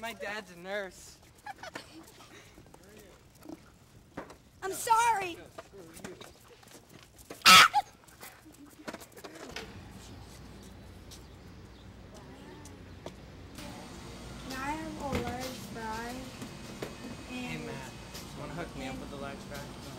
My dad's a nurse. I'm sorry. Can I have a large fry? Hey, Matt, want to hook me up with a large fry?